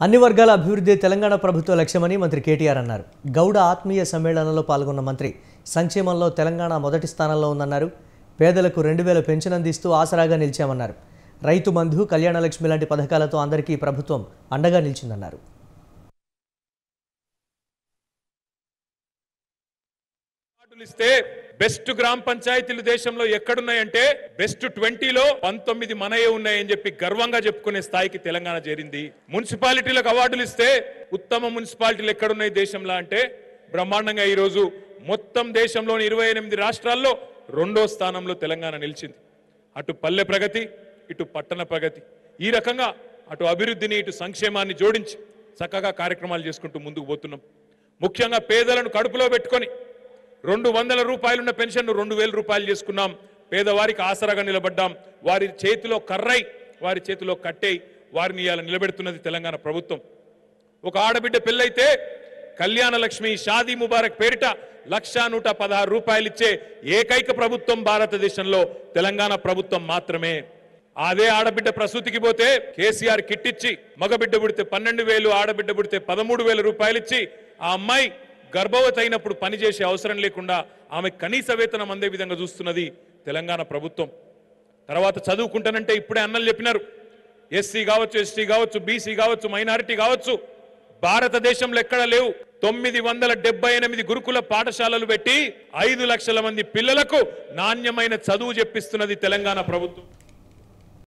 అన్ని వర్గాల అభివృద్ధి తెలంగాణ ప్రభుత్వ లక్ష్యమని మంత్రి కేటీఆర్ అన్నారు. గౌడ ఆత్మీయ సమ్మేళనంలో పాల్గొన్న మంత్రి సంక్షేమంలో తెలంగాణ మొదటి స్థానంలో ఉందన్నారు. పేదలకు రెండు వేల పెన్షన్ అందిస్తూ ఆసరాగా నిలిచామన్నారు. రైతు బంధు కళ్యాణలక్ష్మి లాంటి పథకాలతో అందరికీ ప్రభుత్వం అండగా నిలిచిందన్నారు. ఇస్తే బెస్ట్ గ్రామ పంచాయతీలు దేశంలో ఎక్కడున్నాయంటే బెస్ట్ ట్వంటీలో పంతొమ్మిది మనయే ఉన్నాయని చెప్పి గర్వంగా చెప్పుకునే స్థాయికి తెలంగాణ చేరింది. మున్సిపాలిటీలకు అవార్డులు ఇస్తే ఉత్తమ మున్సిపాలిటీలు ఎక్కడున్నాయి దేశంలో అంటే బ్రహ్మాండంగా ఈ రోజు మొత్తం దేశంలోని ఇరవై ఎనిమిది రాష్ట్రాల్లో రెండో స్థానంలో తెలంగాణ నిలిచింది. అటు పల్లె ప్రగతి ఇటు పట్టణ ప్రగతి. ఈ రకంగా అటు అభివృద్ధిని ఇటు సంక్షేమాన్ని జోడించి చక్కగా కార్యక్రమాలు చేసుకుంటూ ముందుకు పోతున్నాం. ముఖ్యంగా పేదలను కడుపులో పెట్టుకొని రెండు వందల రూపాయలున్న పెన్షన్ రెండు వేల రూపాయలు చేసుకున్నాం. పేదవారికి ఆసరాగా నిలబడ్డాం. వారి చేతిలో కర్రై వారి చేతిలో కట్టేయి వారిని ఇలా నిలబెడుతున్నది తెలంగాణ ప్రభుత్వం. ఒక ఆడబిడ్డ పెళ్ళైతే కళ్యాణ లక్ష్మి షాదీ ముబారక్ పేరిట లక్షా నూట పదహారు రూపాయలు ఇచ్చే ఏకైక ప్రభుత్వం భారతదేశంలో తెలంగాణ ప్రభుత్వం మాత్రమే. అదే ఆడబిడ్డ ప్రసూతికి పోతే కేసీఆర్ కిట్ ఇచ్చి మగబిడ్డ పుడితే పన్నెండు వేలు ఆడబిడ్డ పుడితే పదమూడు వేల రూపాయలు ఇచ్చి ఆ అమ్మాయి గర్భవతి అయినప్పుడు పనిచేసే అవసరం లేకుండా ఆమె కనీస వేతనం అందే విధంగా చూస్తున్నది తెలంగాణ ప్రభుత్వం. తర్వాత చదువుకుంటానంటే ఇప్పుడే అన్నలు చెప్పినారు. ఎస్సీ కావచ్చు ఎస్టీ కావచ్చు బీసీ కావచ్చు మైనారిటీ కావచ్చు. భారతదేశంలో ఎక్కడ లేవు. తొమ్మిది వందల డెబ్బై ఎనిమిది గురుకుల పాఠశాలలు పెట్టి ఐదు లక్షల మంది పిల్లలకు నాణ్యమైన చదువు చెప్పిస్తున్నది తెలంగాణ ప్రభుత్వం.